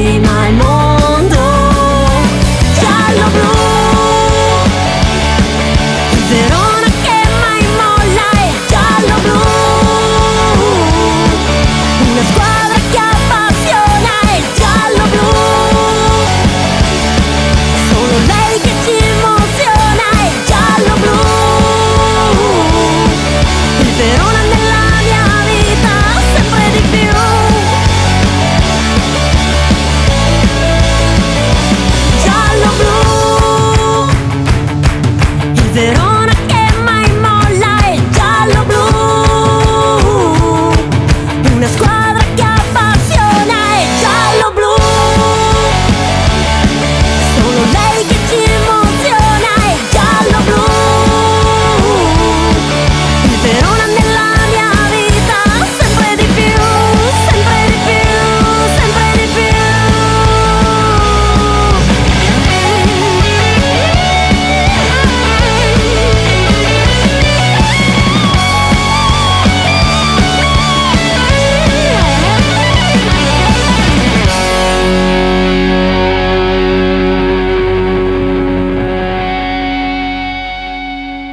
al mondo That it on?